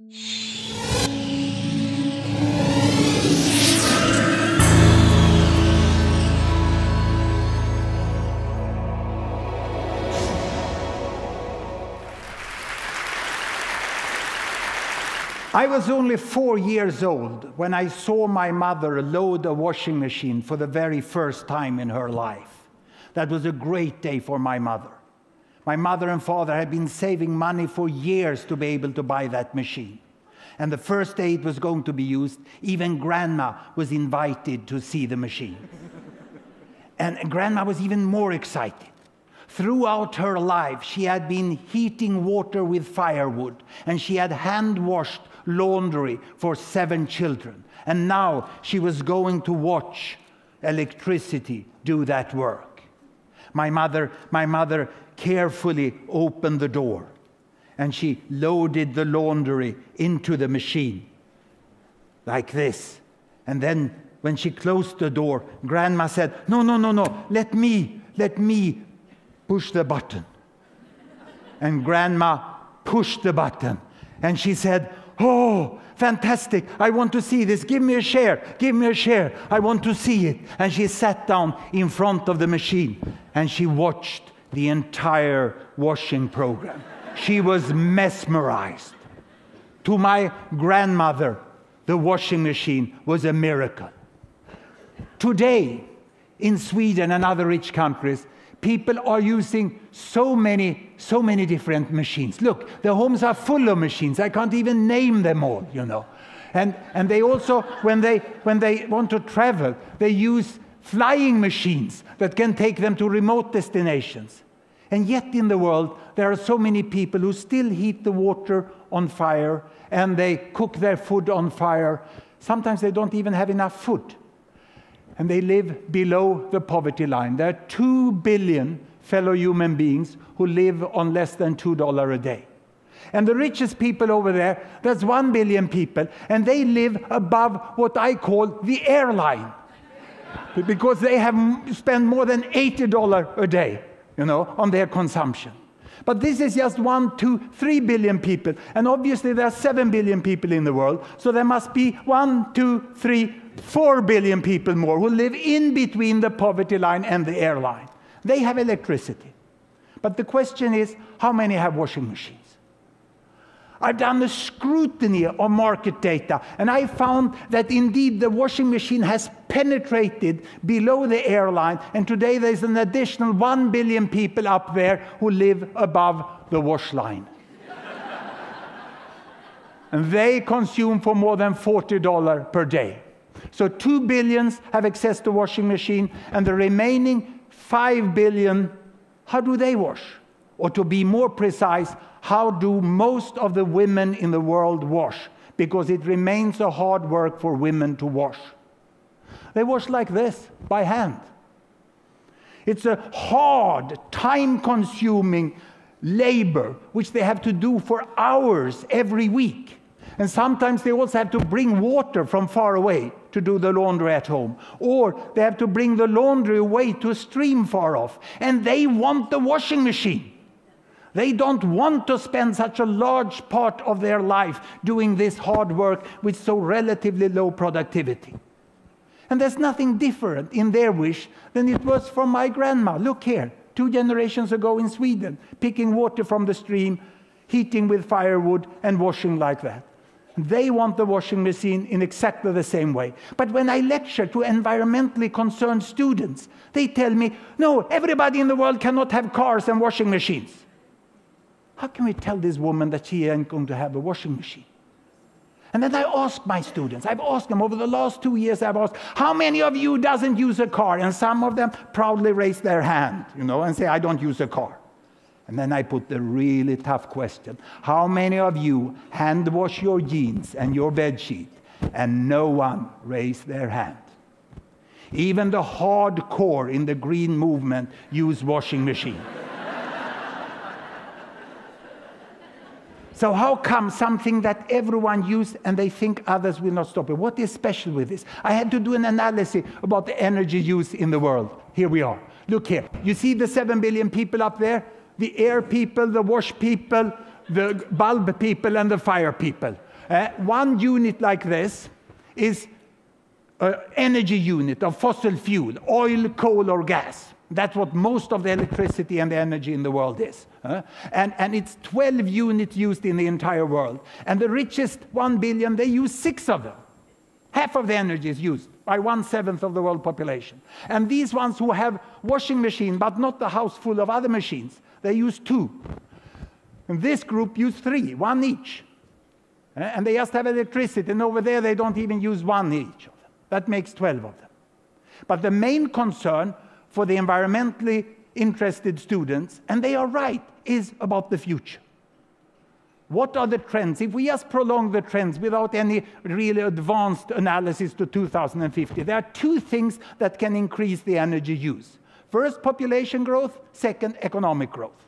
I was only four years old when I saw my mother load a washing machine for the very first time in her life. That was a great day for my mother. My mother and father had been saving money for years to be able to buy that machine. And the first day it was going to be used, even grandma was invited to see the machine. and grandma was even more excited. Throughout her life, she had been heating water with firewood, and she had hand washed laundry for seven children. And now she was going to watch electricity do that work. My mother, my mother carefully opened the door and she loaded the laundry into the machine like this. And then when she closed the door, grandma said, No, no, no, no, let me, let me push the button. And grandma pushed the button and she said, Oh, fantastic. I want to see this. Give me a share. Give me a share. I want to see it. And she sat down in front of the machine and she watched the entire washing program. She was mesmerized. To my grandmother, the washing machine was a miracle. Today, in Sweden and other rich countries, people are using so many, so many different machines. Look, the homes are full of machines. I can't even name them all, you know. And, and they also, when they, when they want to travel, they use flying machines that can take them to remote destinations. And yet, in the world, there are so many people who still heat the water on fire and they cook their food on fire. Sometimes they don't even have enough food and they live below the poverty line. There are 2 billion fellow human beings who live on less than $2 a day. And the richest people over there, that's 1 billion people, and they live above what I call the airline. Because they have spent more than $80 a day, you know, on their consumption. But this is just one, two, three billion people. And obviously there are seven billion people in the world. So there must be one, two, three, 4 billion people more who live in between the poverty line and the airline. They have electricity. But the question is how many have washing machines? I've done a scrutiny of market data, and I found that indeed the washing machine has penetrated below the airline, and today there's an additional 1 billion people up there who live above the wash line. and they consume for more than $40 per day. So 2 billions have access to washing machine, and the remaining 5 billion, how do they wash? Or to be more precise, how do most of the women in the world wash? Because it remains a hard work for women to wash. They wash like this, by hand. It's a hard, time consuming labor which they have to do for hours every week. And sometimes they also have to bring water from far away to do the laundry at home. Or they have to bring the laundry away to a stream far off. And they want the washing machine. They don't want to spend such a large part of their life doing this hard work with so relatively low productivity. And there's nothing different in their wish than it was for my grandma. Look here, two generations ago in Sweden, picking water from the stream, heating with firewood, and washing like that. They want the washing machine in exactly the same way. But when I lecture to environmentally concerned students, they tell me, no, everybody in the world cannot have cars and washing machines. How can we tell this woman that she ain't going to have a washing machine? And then I ask my students, I've asked them over the last two years, I've asked, how many of you doesn't use a car? And some of them proudly raise their hand, you know, and say, I don't use a car. And then I put the really tough question How many of you hand wash your jeans and your bed sheet? And no one raised their hand. Even the hardcore in the green movement use washing machine. So how come something that everyone used and they think others will not stop it? What is special with this? I had to do an analysis about the energy use in the world. Here we are. Look here. You see the 7 billion people up there? the air people, the wash people, the bulb people, and the fire people. Uh, one unit like this is an energy unit of fossil fuel, oil, coal, or gas. That's what most of the electricity and the energy in the world is. Uh, and, and it's 12 units used in the entire world. And the richest 1 billion, they use six of them. Half of the energy is used by one seventh of the world population. And these ones who have washing machine, but not the house full of other machines, they use two. And this group use three, one each. Uh, and they just have electricity. And over there, they don't even use one each of them. That makes 12 of them. But the main concern for the environmentally interested students, and they are right, is about the future. What are the trends? If we just prolong the trends without any really advanced analysis to 2050, there are two things that can increase the energy use. First, population growth. Second, economic growth.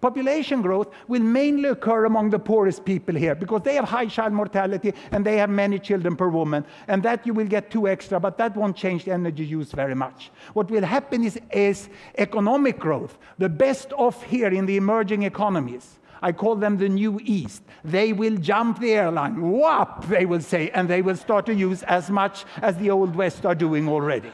Population growth will mainly occur among the poorest people here because they have high child mortality and they have many children per woman. And that you will get two extra, but that won't change the energy use very much. What will happen is, is economic growth. The best off here in the emerging economies. I call them the New East. They will jump the airline, whop, they will say, and they will start to use as much as the Old West are doing already.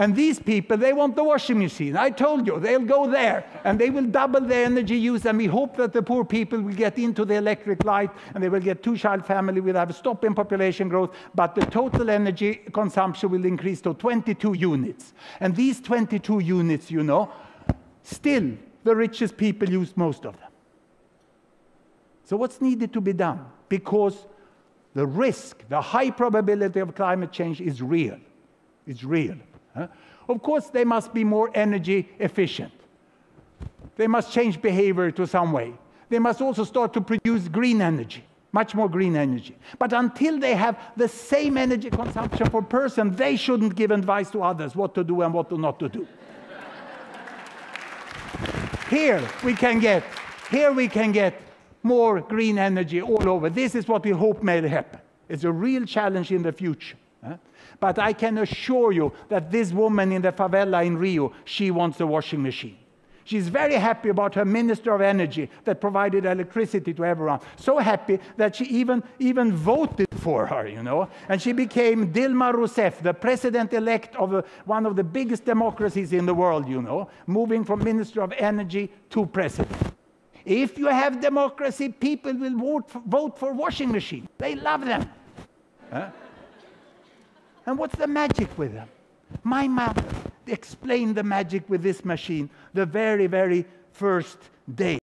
And these people, they want the washing machine. I told you, they'll go there and they will double the energy use. And we hope that the poor people will get into the electric light and they will get two child family. We'll have a stop in population growth, but the total energy consumption will increase to 22 units. And these 22 units, you know, still the richest people use most of them. So, what's needed to be done? Because the risk, the high probability of climate change is real. It's real. Of course, they must be more energy efficient. They must change behavior to some way. They must also start to produce green energy, much more green energy. But until they have the same energy consumption per person, they shouldn't give advice to others what to do and what to not to do. here we can get, here we can get more green energy all over. This is what we hope may happen. It's a real challenge in the future. Eh? But I can assure you that this woman in the favela in Rio, she wants a washing machine. She's very happy about her Minister of Energy that provided electricity to everyone. So happy that she even, even voted for her, you know. And she became Dilma Rousseff, the president-elect of a, one of the biggest democracies in the world, you know, moving from Minister of Energy to president. If you have democracy, people will vote for, vote for washing machines. They love them. Huh? And what's the magic with them? My mother explained the magic with this machine the very, very first day.